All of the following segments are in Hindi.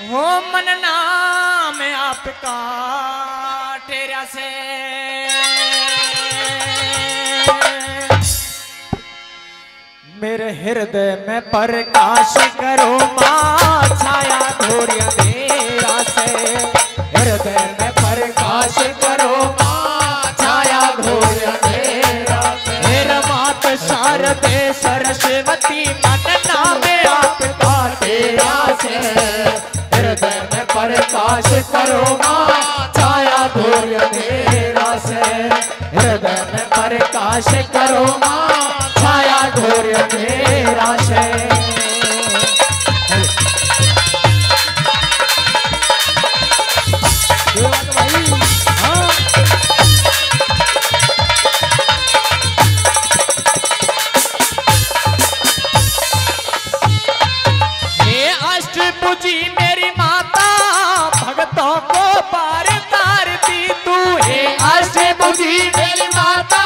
हो मन नाम आपका, तेरा से। मेरे हृदय में प्रकाश करो, माँ, छाया धोरिया तेरा से। करो छाया धोर्य मेरा से हृदय में प्रकाश करो छाया धोर्य मेरा से अष्टभुजी हे अष्टभुजी मेरी माता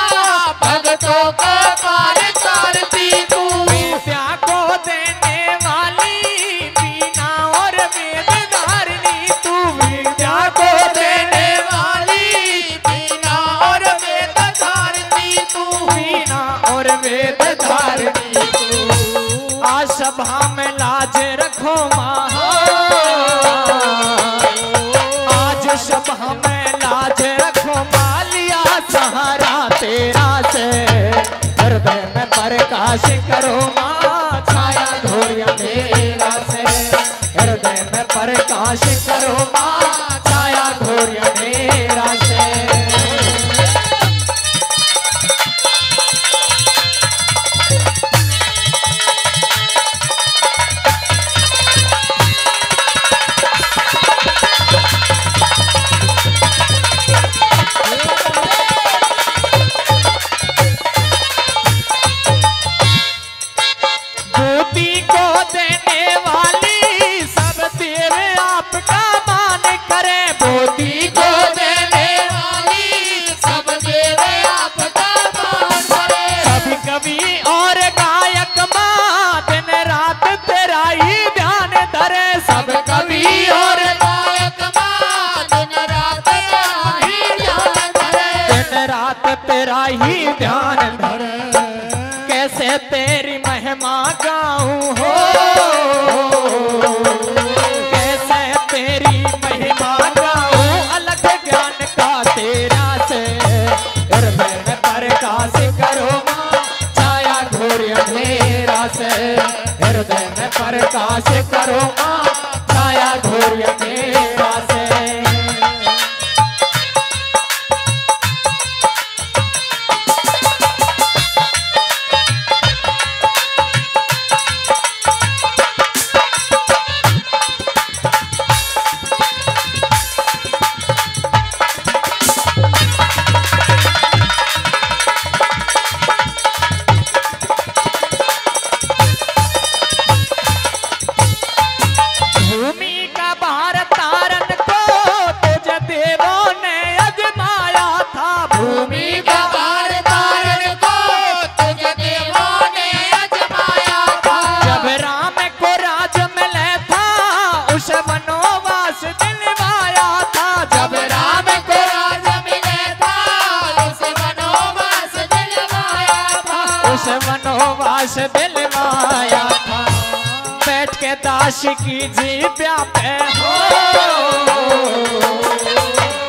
भक्तों को पार तारती तू। विद्या को देने वाली बीना और वेद तू। विद्या को देने वाली बीना और वेद तू। बीना और वेद तू। आज सभा में लाज प्रकाश करो माँ तेरा ही ध्यान धरे तेरा ही ध्यान कैसे तेरी महिमा गाऊं हो। कैसे तेरी वनोवास दिलवाया था बैठ के दास की जीव्या पे हो।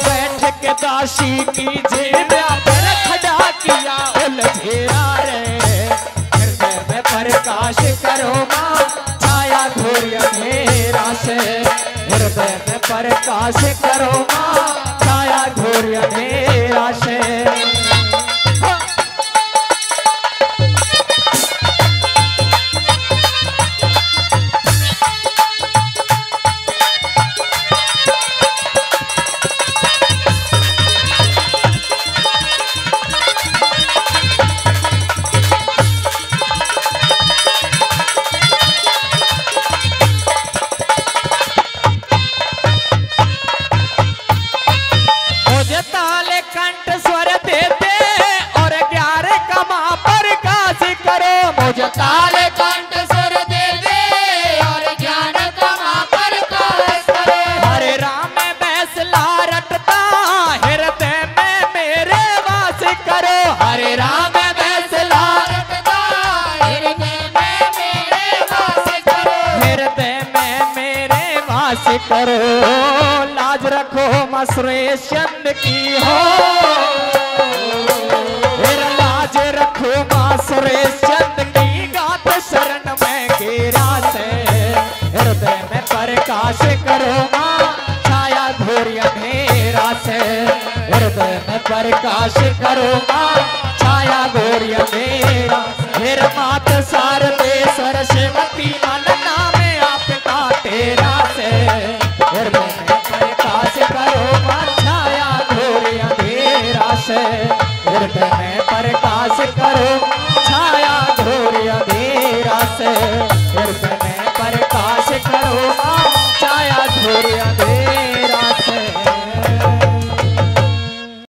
बैठ के दासी की जीव्या पे खड़ा किया उलझेरा रे। हृदय में प्रकाश करो माँ, छाया घोर अंधेरा से। हृदय में प्रकाश करो माँ, छाया घोर अंधेरा से। करो लाज रखो मसुरेश चंद की हो। लाज रखो मसुरेश चंद की, गात शरण में गिरा से। हृदय में प्रकाश करो माँ, छाया घोरी अंधेरा से। हृदय में प्रकाश करो माँ, छाया घोरी अंधेरा। फिर मात सारदे सरस्वती मन अंधेरा से